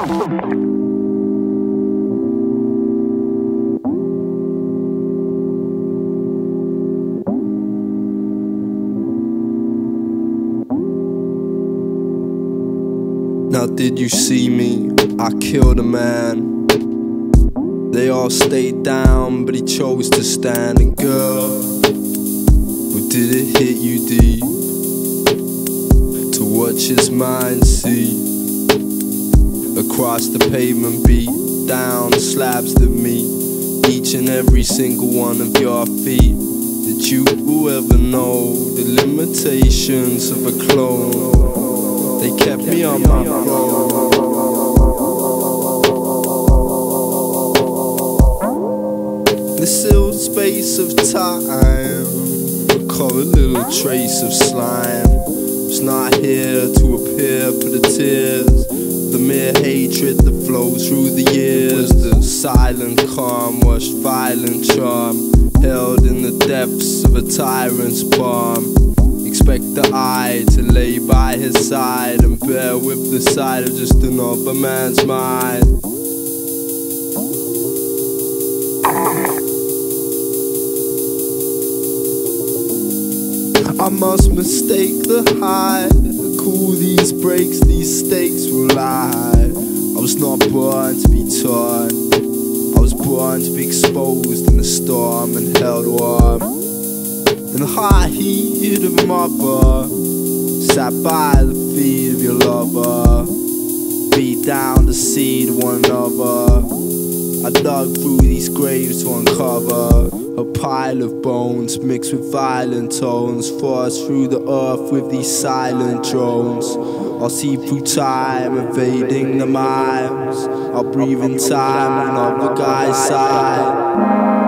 Now, did you see me? I killed a man. They all stayed down, but he chose to stand. And girl, or did it hit you deep? To watch his mind see across the pavement, beat down slabs that meet each and every single one of your feet. That you will ever know the limitations of a clone? They kept me on my throne. The sealed space of time, recall a little trace of slime. It's not here to appear for the tears, the mere hatred that flows through the years. The silent calm washed violent charm, held in the depths of a tyrant's palm expect the eye to lay by his side and bear with the sight of just another man's mind. I must mistake the high, cool these breaks, these stakes will lie. I was not born to be torn, I was born to be exposed in the storm and held warm in the high heat of my bar. Sat by the feet of your lover, beat down the seed one another. I dug through these graves to uncover a pile of bones mixed with violent tones. Forced through the earth with these silent drones. I'll see through time, evading the miles. I'll breathe in time, another guy's side.